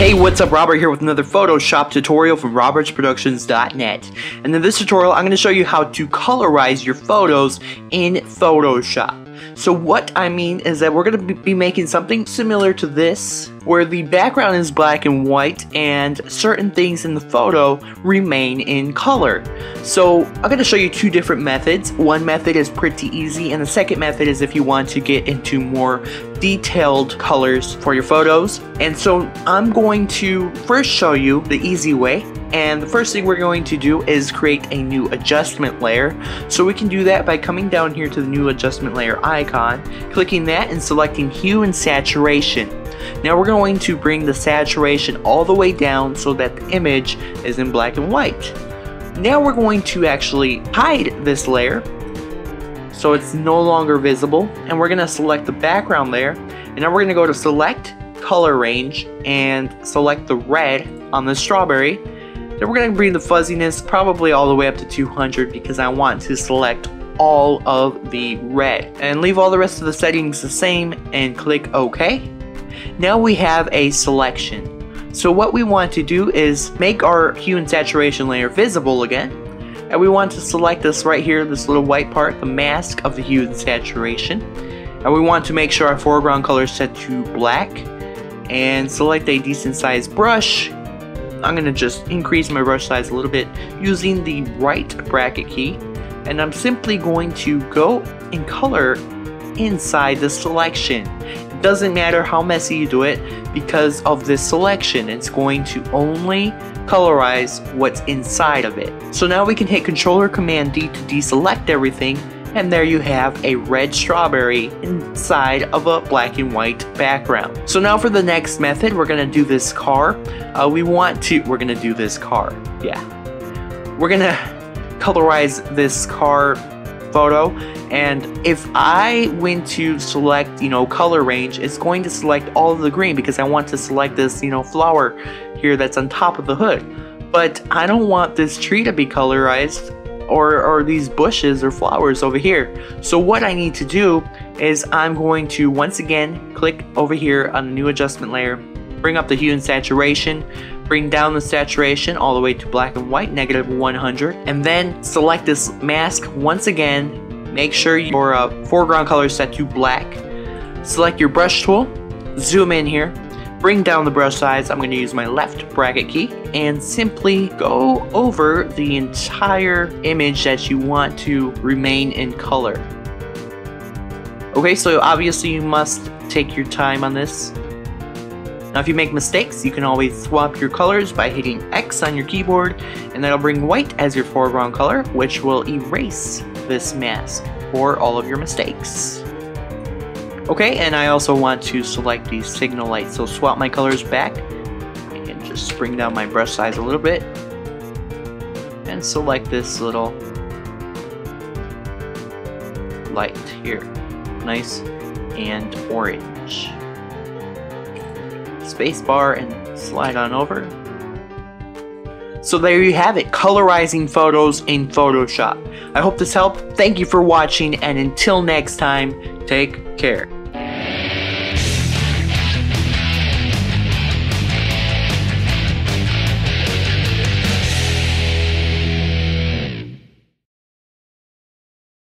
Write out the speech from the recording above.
Hey, what's up? Robert here with another Photoshop tutorial from robertsproductions.net. And in this tutorial, I'm going to show you how to colorize your photos in Photoshop. So what I mean is that we're going to be making something similar to this, where the background is black and white and certain things in the photo remain in color. So I'm going to show you two different methods. One method is pretty easy and the second method is if you want to get into more detailed colors for your photos. And so I'm going to first show you the easy way and the first thing we're going to do is create a new adjustment layer. So we can do that by coming down here to the new adjustment layer icon, clicking that and selecting hue and saturation. Now we're going to bring the saturation all the way down so that the image is in black and white. Now we're going to actually hide this layer so it's no longer visible and we're going to select the background layer and now we're going to go to select color range and select the red on the strawberry then we're going to bring the fuzziness probably all the way up to 200 because I want to select all of the red. And leave all the rest of the settings the same and click OK. Now we have a selection. So what we want to do is make our hue and saturation layer visible again. And we want to select this right here, this little white part, the mask of the hue and saturation. And we want to make sure our foreground color is set to black. And select a decent sized brush I'm going to just increase my brush size a little bit using the right bracket key and I'm simply going to go and color inside the selection. It doesn't matter how messy you do it because of this selection. It's going to only colorize what's inside of it. So now we can hit Controller Command D to deselect everything and there you have a red strawberry inside of a black and white background. So now for the next method, we're gonna do this car. Uh, we want to, we're gonna do this car, yeah. We're gonna colorize this car photo and if I went to select you know color range it's going to select all of the green because I want to select this you know flower here that's on top of the hood but I don't want this tree to be colorized or, or these bushes or flowers over here. So what I need to do is I'm going to once again click over here on the new adjustment layer, bring up the hue and saturation, bring down the saturation all the way to black and white, negative 100, and then select this mask once again. Make sure your uh, foreground color is set to black. Select your brush tool, zoom in here, bring down the brush size, I'm going to use my left bracket key and simply go over the entire image that you want to remain in color. Okay, so obviously you must take your time on this. Now if you make mistakes, you can always swap your colors by hitting X on your keyboard and that'll bring white as your foreground color, which will erase this mask for all of your mistakes. Okay, and I also want to select the signal light, so swap my colors back and just bring down my brush size a little bit and select this little light here. Nice and orange. Spacebar and slide on over. So there you have it, colorizing photos in Photoshop. I hope this helped. Thank you for watching and until next time, take care.